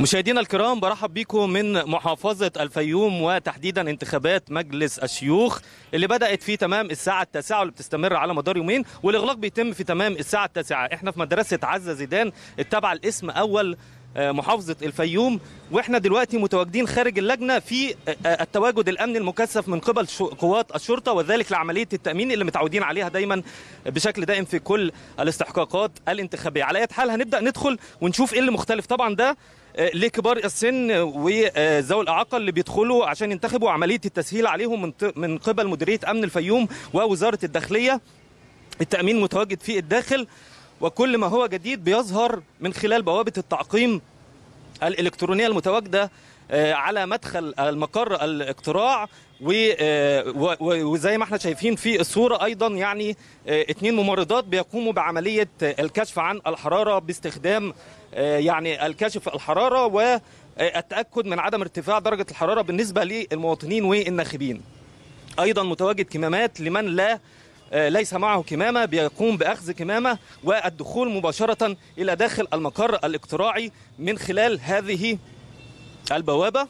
مشاهدينا الكرام برحب بكم من محافظة الفيوم وتحديدا انتخابات مجلس الشيوخ اللي بدأت في تمام الساعة التاسعة واللي بتستمر على مدار يومين والإغلاق بيتم في تمام الساعة التاسعة. إحنا في مدرسة عزة زيدان التابعة الاسم أول آه، محافظة الفيوم وإحنا دلوقتي متواجدين خارج اللجنة في آه، آه، التواجد الأمني المكثف من قبل قوات الشرطة وذلك لعملية التأمين اللي متعودين عليها دايما بشكل دائم في كل الاستحقاقات الانتخابية. على أي حال هنبدأ ندخل ونشوف إيه اللي مختلف. طبعا ده لكبار السن وذوي الإعاقة اللي بيدخلوا عشان ينتخبوا عملية التسهيل عليهم من من قبل مديرية أمن الفيوم ووزارة الداخلية. التأمين متواجد في الداخل وكل ما هو جديد بيظهر من خلال بوابة التعقيم الإلكترونية المتواجدة. آه، على مدخل المقر الاقتراع. آه، وزي ما إحنا شايفين في الصورة أيضا يعني آه، اتنين ممرضات بيقوموا بعملية آه، الكشف عن الحرارة باستخدام آه، يعني الكشف الحرارة والتأكد من عدم ارتفاع درجة الحرارة بالنسبة للمواطنين والناخبين. أيضا متواجد كمامات لمن لا آه، ليس معه كمامة بيقوم بأخذ كمامة والدخول مباشرة إلى داخل المقر الاقتراعي من خلال هذه البوابة.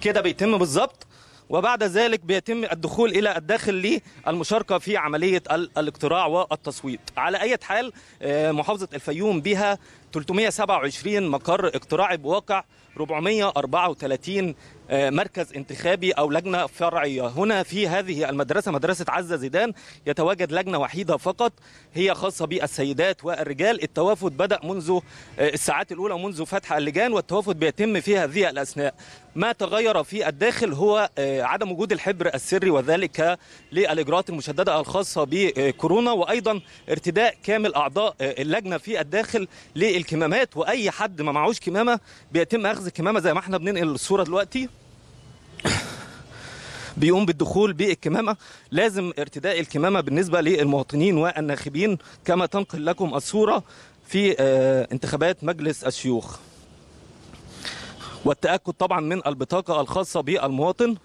كده بيتم بالظبط وبعد ذلك بيتم الدخول إلى الداخل للمشاركة في عملية ال- الاقتراع والتصويت. على أي حال آه، محافظة الفيوم بها 327 مقر اقتراعي بواقع 434 آه، مركز انتخابي أو لجنة فرعية. هنا في هذه المدرسة مدرسة عزة زيدان يتواجد لجنة وحيدة فقط هي خاصة بالسيدات والرجال. التوافد بدأ منذ آه، الساعات الأولى منذ فتح اللجان والتوافد بيتم في هذه الأثناء. ما تغير في الداخل هو آه، عدم وجود الحبر السري وذلك للإجراءات المشددة الخاصة بكورونا وأيضا ارتداء كامل أعضاء اللجنة في الداخل للكمامات وأي حد ما معهوش كمامة بيتم أخذ كمامه زي ما إحنا بننقل الصورة دلوقتي. بيقوم بالدخول بالكمامة. لازم ارتداء الكمامة بالنسبة للمواطنين والناخبين كما تنقل لكم الصورة في آه، انتخابات مجلس الشيوخ. والتأكد طبعا من البطاقة الخاصة بالمواطن.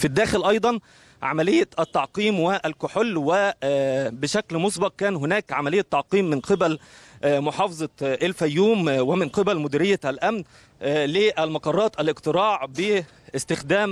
في الداخل أيضا عملية التعقيم والكحول وبشكل مسبق كان هناك عملية تعقيم من قبل آه، محافظة آه، الفيوم آه، ومن قبل مديرية الأمن آه، للمقرات الاقتراع باستخدام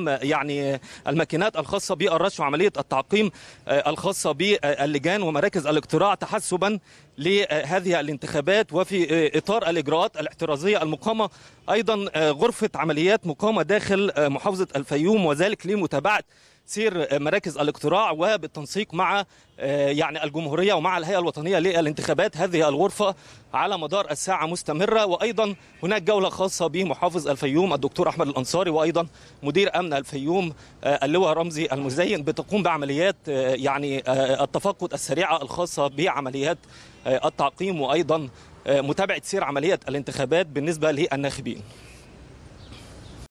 آه، يعني الماكينات الخاصة بالرش وعملية التعقيم آه، الخاصة باللجان ومراكز الاقتراع تحسبا لهذه الانتخابات وفي آه، إطار الإجراءات الاحترازية المقامة. أيضا آه، غرفة عمليات مقامة داخل محافظة الفيوم وذلك لمتابعة سير مراكز الاقتراع وبالتنسيق مع آه، يعني الجمهورية ومع الهيئة الوطنية للانتخابات هذه الغرفة على مدار الساعة مستمرة. وأيضا هناك جولة خاصة بمحافظ الفيوم الدكتور أحمد الأنصاري وأيضا مدير أمن الفيوم آه، اللواء رمزي المزين بتقوم بعمليات آه، يعني التفقد السريعة الخاصة بعمليات التعقيم. وأيضا متابعة سير عملية الانتخابات بالنسبة للناخبين.